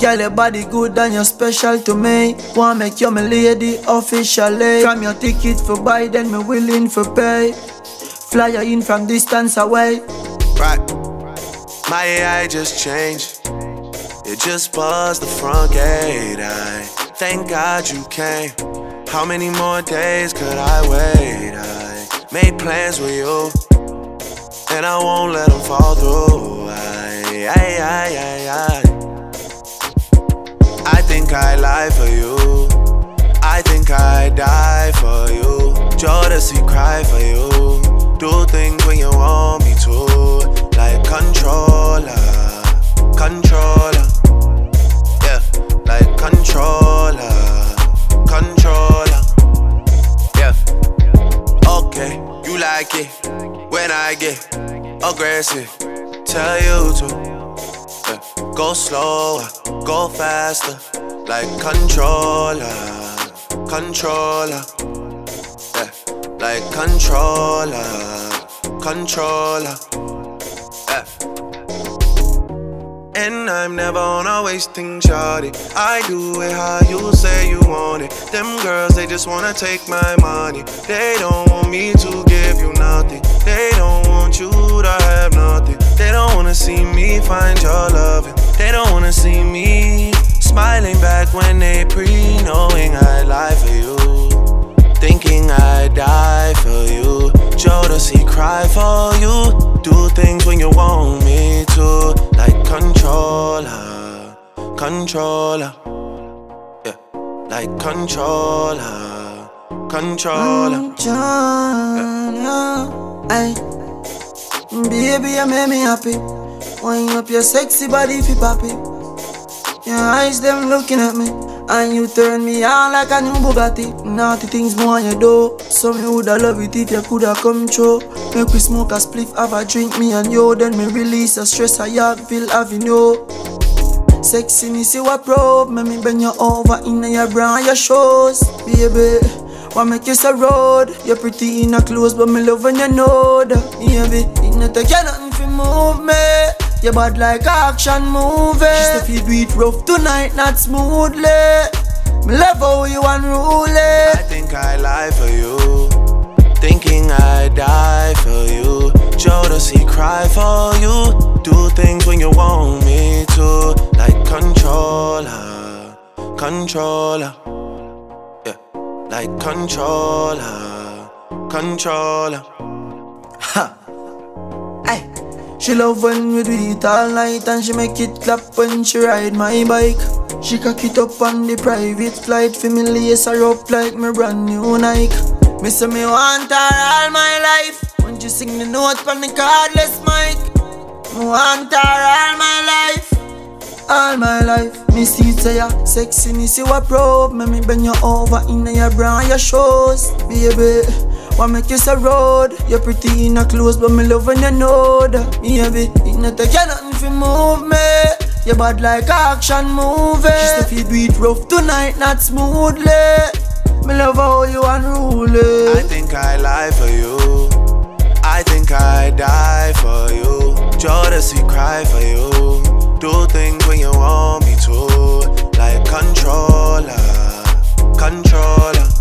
Girl, your body good and you're special to me. Wanna make you my lady officially. From your ticket for buy, then me willing for pay. Fly you in from distance away. Right. My AI just changed. It just buzzed the front gate. I thank God you came. How many more days could I wait? I made plans with you, and I won't let them fall through. I, I, I, I, I. I think I lie for you. I think I die for you. Jodeci cry for you. Do things when you want me to, like controller, controller, yeah, like controller, controller, yeah. Okay, you like it when I get aggressive. Tell you to yeah. go slower, go faster, like controller, controller. Yeah, like controller, controller. Yeah. And I'm never on a wasting shawty. I do it how you say you want it. Them girls, they just wanna take my money. They don't want me to give you nothing. They don't want you to have nothing. They don't wanna see me find your Jodeci cry for you. Do things when you want me to. Like controller, controller. Yeah, like controller, controller. Controller. Ay. Baby, you make me happy. Wind up your sexy body you poppy. Your eyes them looking at me. And you turn me on like a new Bugatti. Naughty things more you do. So me woulda love it if you coulda come true. Make we smoke a spliff, have a drink, me and you. Then me release the stress I have, feel having you. Sexiness you a probe, make me bend you over in your bra and your shoes, baby. What make you so road? You're pretty in a clothes, but me love when you know that, baby. It not take you nothing to move me. You bad like action movie. Just to feel beat rough tonight, not smoothly. Me love how you unruly. I think I lie for you. Thinking I die for you. Jodeci cry for you. Do things when you want me to. Like controller, controller. Yeah, like controller, controller. Ay. She love when we do it all night and she make it clap when she ride my bike. She cock it up on the private flight for me lace her up like my brand new Nike. Me say me want her all my life. Won't you sing the note on the cardless mic? Me want her all my life. All my life, me see it say ya Sexiness you a probe Me me bend you over in your bra and your shoes Baby, what make you so road? You're pretty in a clothes But me love when you know that Baby, it not take you nothing to move me You bad like action movie Just to feel do it rough tonight, not smoothly Me love how you unruly I think I lie for you. I think I die for you. Jodeci cry for you. Do things controller, controller.